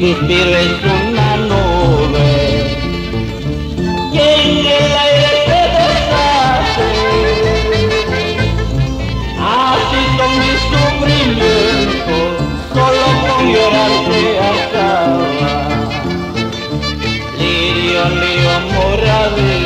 suspiro es una nube que en el aire se deshace. Así son mis sufrimientos, solo con llorar se acaba. Lirio, lío, moradero.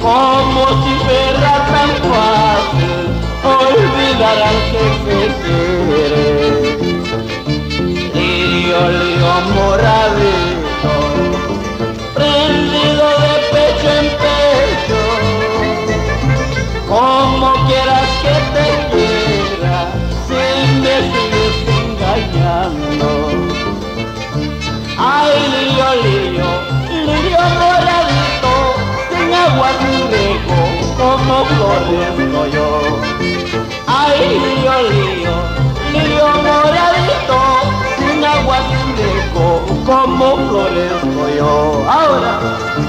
Como si fuera tan fácil olvidar al que se quiere. Lirio, lío moradito, prendido de pecho en pecho, como quieras que te quiera, si me engañando. Ay, lío, lío, lío moradito, sin agua riego, como florezco yo. Ay, lío, lío, lío moradito, sin agua riego, como florezco yo. Ahora.